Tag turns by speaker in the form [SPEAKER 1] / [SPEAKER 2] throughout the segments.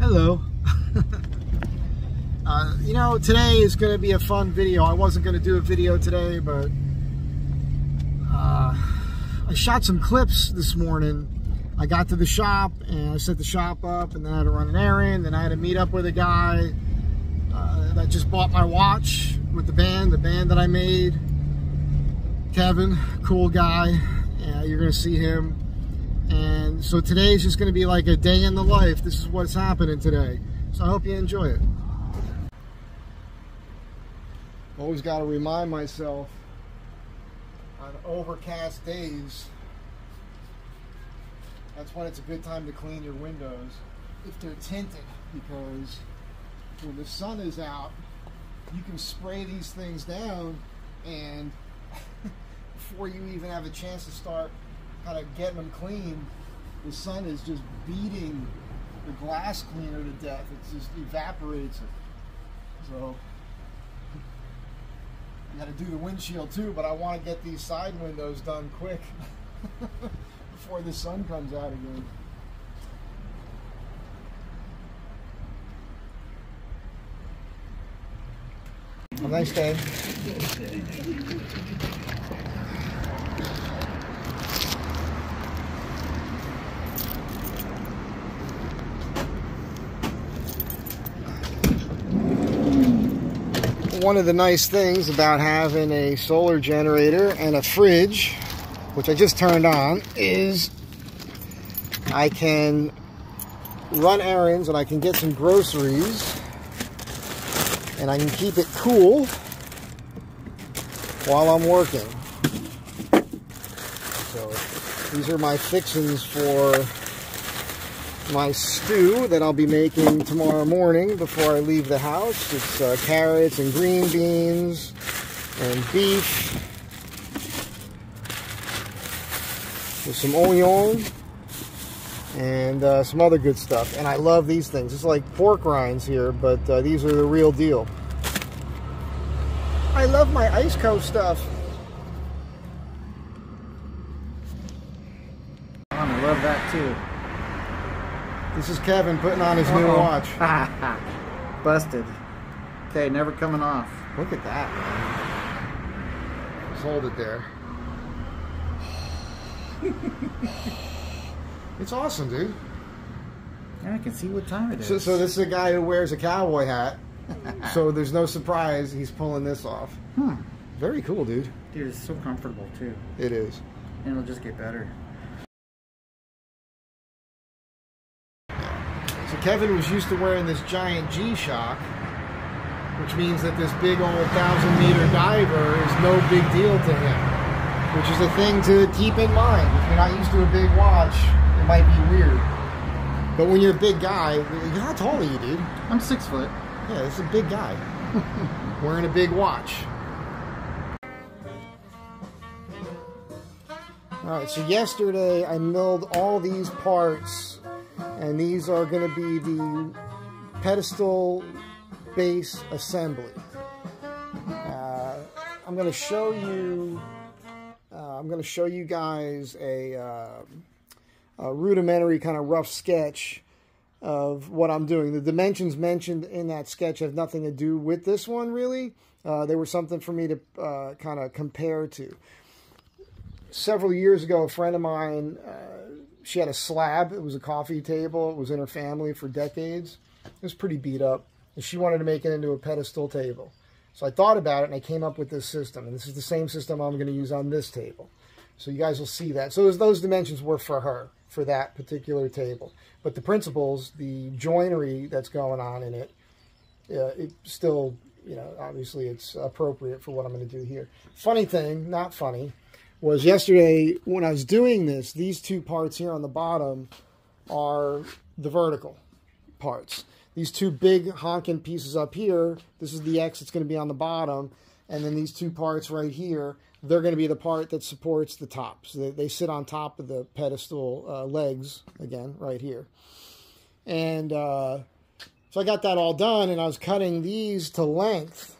[SPEAKER 1] Hello. uh, you know, today is going to be a fun video. I wasn't going to do a video today, but uh, I shot some clips this morning. I got to the shop and I set the shop up and then I had to run an errand and I had to meet up with a guy uh, that just bought my watch with the band, the band that I made. Kevin, cool guy. Yeah, you're going to see him and so today is just going to be like a day in the life. This is what's happening today. So I hope you enjoy it. Always got to remind myself on overcast days, that's when it's a good time to clean your windows if they're tinted because when the sun is out, you can spray these things down and before you even have a chance to start kind of getting them clean, the sun is just beating the glass cleaner to death. It just evaporates it. So I got to do the windshield too, but I want to get these side windows done quick before the sun comes out again. A nice day. One of the nice things about having a solar generator and a fridge, which I just turned on, is I can run errands and I can get some groceries and I can keep it cool while I'm working. So these are my fixings for my stew that I'll be making tomorrow morning before I leave the house. It's uh, carrots and green beans and beef with some onion and uh, some other good stuff. And I love these things. It's like pork rinds here, but uh, these are the real deal. I love my ICECO stuff.
[SPEAKER 2] I love that too.
[SPEAKER 1] This is Kevin putting on his uh -oh. new watch.
[SPEAKER 2] Busted. Okay, never coming off.
[SPEAKER 1] Look at that, man. Just hold it there. it's awesome, dude.
[SPEAKER 2] Yeah, I can see what time it is.
[SPEAKER 1] So, so this is a guy who wears a cowboy hat. so there's no surprise he's pulling this off.
[SPEAKER 2] Hmm.
[SPEAKER 1] Very cool, dude.
[SPEAKER 2] Dude, it's so comfortable, too.
[SPEAKER 1] It is.
[SPEAKER 2] And it'll just get better.
[SPEAKER 1] Kevin was used to wearing this giant G-Shock, which means that this big old thousand meter diver is no big deal to him, which is a thing to keep in mind. If you're not used to a big watch, it might be weird. But when you're a big guy, how tall are you, dude?
[SPEAKER 2] I'm six foot.
[SPEAKER 1] Yeah, it's a big guy. wearing a big watch. All right, so yesterday I milled all these parts and these are going to be the pedestal base assembly. Uh, I'm going to show you. Uh, I'm going to show you guys a, uh, a rudimentary kind of rough sketch of what I'm doing. The dimensions mentioned in that sketch have nothing to do with this one, really. Uh, they were something for me to uh, kind of compare to. Several years ago, a friend of mine uh, she had a slab. It was a coffee table. It was in her family for decades. It was pretty beat up. And she wanted to make it into a pedestal table. So I thought about it and I came up with this system. And this is the same system I'm going to use on this table. So you guys will see that. So those dimensions were for her, for that particular table. But the principles, the joinery that's going on in it, uh, it still, you know, obviously it's appropriate for what I'm going to do here. Funny thing, not funny, was yesterday when I was doing this, these two parts here on the bottom are the vertical parts. These two big honking pieces up here, this is the X that's going to be on the bottom, and then these two parts right here, they're going to be the part that supports the top. So they, they sit on top of the pedestal uh, legs, again, right here. And uh, so I got that all done, and I was cutting these to length.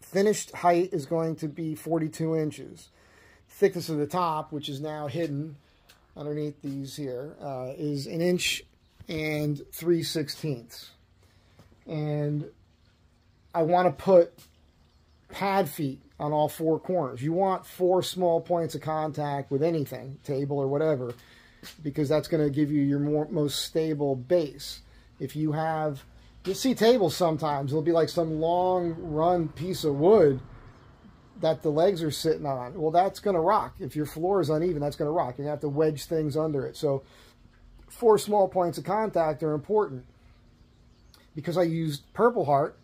[SPEAKER 1] Finished height is going to be 42 inches thickness of the top, which is now hidden underneath these here, uh, is an inch and 3 sixteenths. And I want to put pad feet on all four corners. You want four small points of contact with anything, table or whatever, because that's going to give you your more, most stable base. If you have, you'll see tables sometimes, it'll be like some long run piece of wood that the legs are sitting on. Well, that's going to rock. If your floor is uneven, that's going to rock. You're going to have to wedge things under it. So four small points of contact are important. Because I used Purple Heart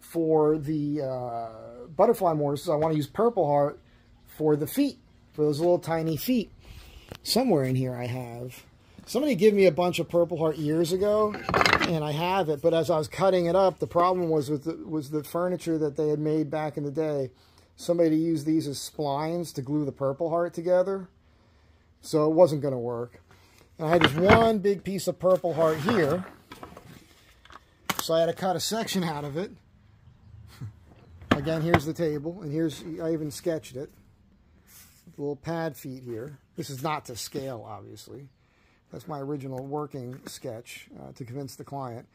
[SPEAKER 1] for the uh, butterfly mortises, I want to use Purple Heart for the feet, for those little tiny feet. Somewhere in here I have. Somebody gave me a bunch of Purple Heart years ago, and I have it. But as I was cutting it up, the problem was with the, was the furniture that they had made back in the day. Somebody used these as splines to glue the Purple Heart together, so it wasn't going to work. And I had this one big piece of Purple Heart here, so I had to cut a section out of it. Again, here's the table, and here's, I even sketched it. Little pad feet here. This is not to scale, obviously. That's my original working sketch uh, to convince the client.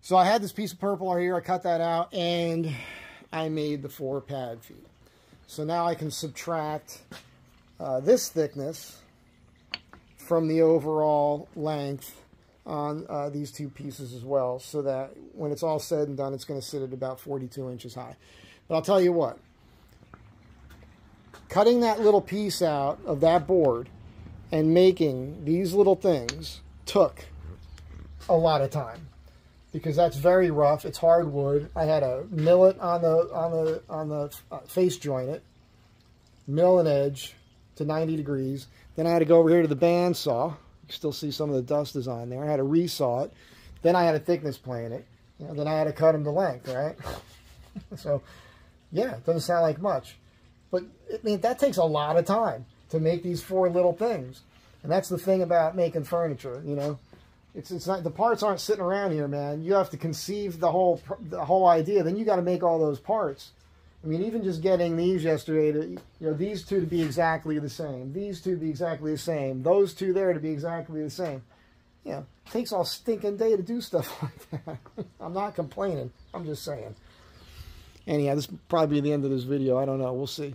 [SPEAKER 1] So I had this piece of purple here. I cut that out, and I made the four pad feet. So now I can subtract uh, this thickness from the overall length on uh, these two pieces as well so that when it's all said and done it's going to sit at about 42 inches high. But I'll tell you what, cutting that little piece out of that board and making these little things took a lot of time because that's very rough. It's hardwood. I had to mill it on the on the on the uh, face joint it, mill an edge to 90 degrees. Then I had to go over here to the bandsaw. You can still see some of the dust is on there. I had to resaw it. Then I had a thickness plane it. You know, then I had to cut them to length, right? so, yeah, it doesn't sound like much. But, I mean, that takes a lot of time to make these four little things. And that's the thing about making furniture, you know. It's, it's not the parts aren't sitting around here, man. You have to conceive the whole the whole idea. Then you got to make all those parts. I mean, even just getting these yesterday to, you know, these two to be exactly the same, these two to be exactly the same, those two there to be exactly the same. You know, takes all stinking day to do stuff like that. I'm not complaining. I'm just saying. Anyhow, this will probably be the end of this video. I don't know. We'll see.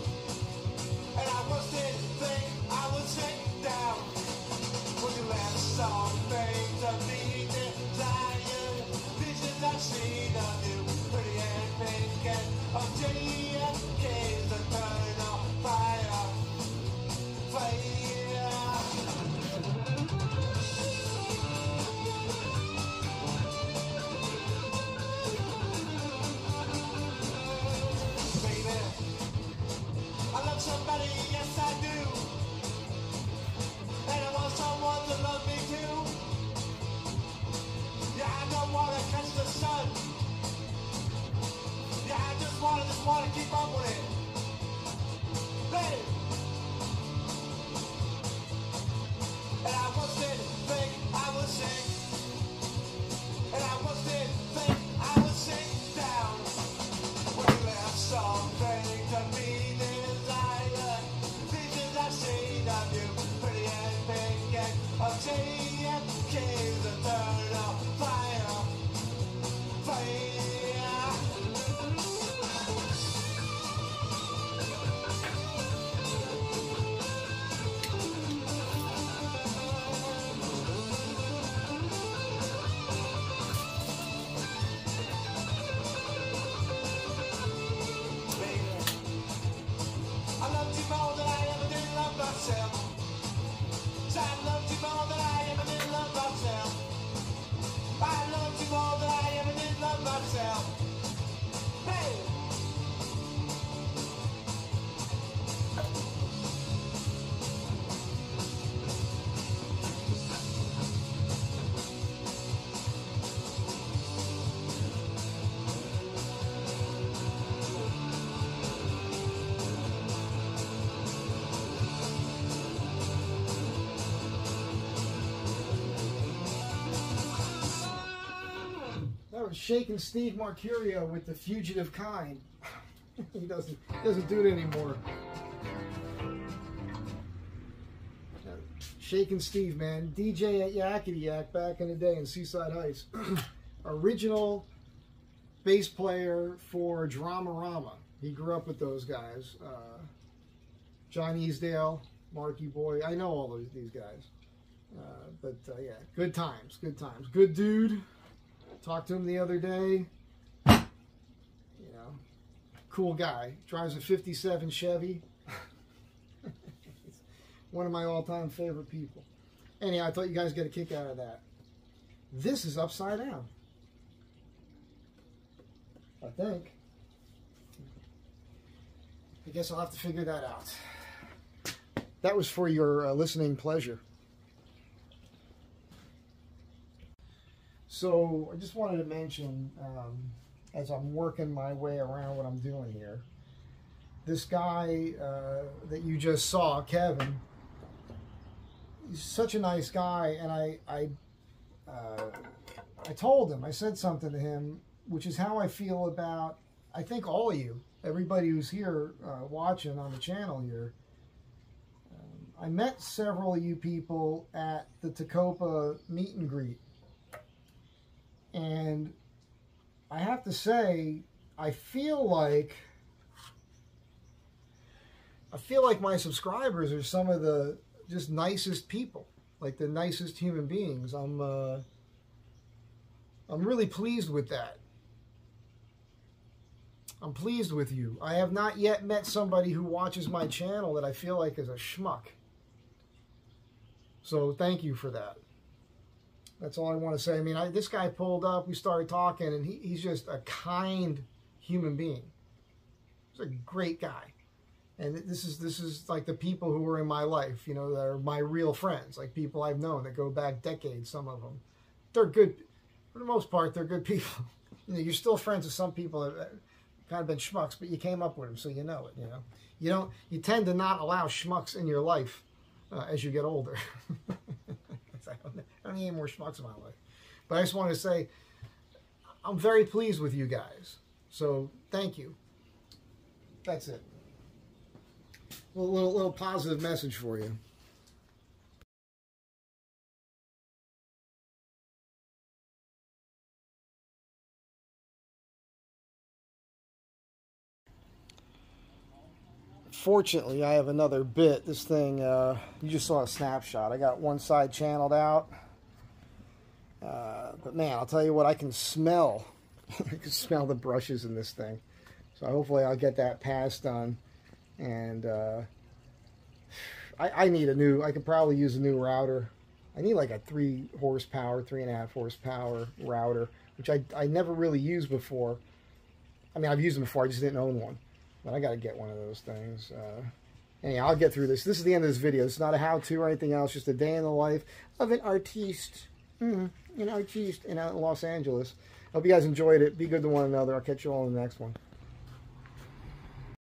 [SPEAKER 1] I was think I would down. Song of the desire. Visions I've seen of you, pretty and pink and of shaking Steve Marcurio with the fugitive kind. he doesn't doesn't do it anymore. Shaking Steve, man. DJ at Yakety Yak back in the day in Seaside Heights. Original bass player for Dramarama. He grew up with those guys. Uh, John Easdale, Marky Boy. I know all those, these guys. Uh, but uh, yeah, good times, good times. Good dude. Talked to him the other day. You know, cool guy. Drives a 57 Chevy. One of my all-time favorite people. Anyhow, I thought you guys get a kick out of that. This is upside down. I think. I guess I'll have to figure that out. That was for your uh, listening pleasure. So I just wanted to mention, um, as I'm working my way around what I'm doing here, this guy uh, that you just saw, Kevin, he's such a nice guy, and I I uh, I told him, I said something to him, which is how I feel about I think all of you, everybody who's here uh, watching on the channel here. Um, I met several of you people at the Tecopa meet and greet and I have to say, I feel like I feel like my subscribers are some of the just nicest people, like the nicest human beings. I'm uh, I'm really pleased with that. I'm pleased with you. I have not yet met somebody who watches my channel that I feel like is a schmuck. So thank you for that. That's all I want to say. I mean, I, this guy pulled up, we started talking, and he, he's just a kind human being. He's a great guy. And this is this is like the people who are in my life, you know, that are my real friends, like people I've known that go back decades. Some of them, they're good. For the most part, they're good people. You know, you're still friends with some people that kind of been schmucks, but you came up with them, so you know it. You know, you don't. You tend to not allow schmucks in your life uh, as you get older. I don't, I don't need any more schmucks in my life. But I just want to say, I'm very pleased with you guys. So thank you. That's it. A little, little, little positive message for you. Fortunately, I have another bit. This thing, uh, you just saw a snapshot. I got one side channeled out. Uh, but man, I'll tell you what, I can smell. I can smell the brushes in this thing. So hopefully I'll get that pass done. And uh, I, I need a new, I could probably use a new router. I need like a three horsepower, three and a half horsepower router, which I, I never really used before. I mean, I've used them before, I just didn't own one. But I got to get one of those things. Uh, anyhow, I'll get through this. This is the end of this video. It's not a how-to or anything else. Just a day in the life of an artiste. Mm, an artiste in Los Angeles. Hope you guys enjoyed it. Be good to one another. I'll catch you all in the next one.